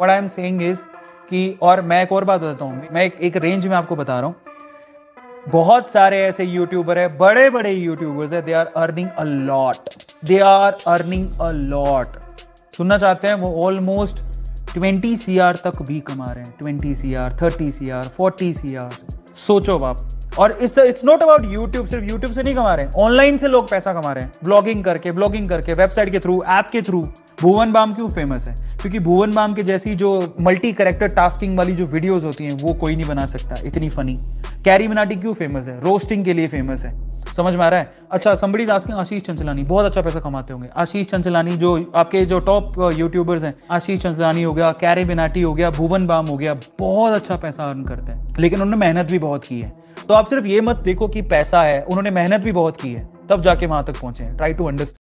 What I am saying is कि और मैं एक और बात बताता हूँ मैं एक, एक रेंज में आपको बता रहा हूँ। बहुत सारे ऐसे यूट्यूबर है बड़े बड़े यूट्यूबर्स है they are earning a lot they are earning a lot सुनना चाहते हैं वो ऑलमोस्ट ट्वेंटी सी तक भी कमा रहे हैं। Twenty C R thirty C R forty C R सोचो बाप। और इस इट्स नॉट अबाउट यूट्यूब सिर्फ़ यूट्यूब से नहीं कमा रहे हैं। ऑनलाइन से लोग पैसा कमा रहे हैं। ब्लॉगिंग करके ब्लॉगिंग करके वेबसाइट के थ्रू ऐप के थ्रू भुवन बाम क्यों फ़ेमस है? क्योंकि भुवन बाम के जैसी जो मल्टी करेक्टर टास्किंग वाली जो वीडियोस होती हैं, वो कोई नहीं बना सकता, इतनी फनी कैरी मिनाटी क्यों फ़ेमस है? रोस्टिंग के लिए फ़ेमस है। समझ में आ रहा है? अच्छा समबड़ी आस्किंग आशीष चंचलानी, बहुत अच्छा पैसा कमाते होंगे। आशीष चंचलानी जो आपके जो टॉप यूट्यूबर्स हैं, आशीष चंचलानी हो गया कैरे बिनाटी हो गया, भुवन बाम हो गया, बहुत अच्छा पैसा अर्न करते हैं। लेकिन उन्होंने मेहनत भी बहुत की है। तो आप सिर्फ़ ये मत देखो कि पैसा है, उन्होंने मेहनत भी बहुत की है, तब जाके वहाँ तक पहुँचे ट्राई टू अंडरस्टैंड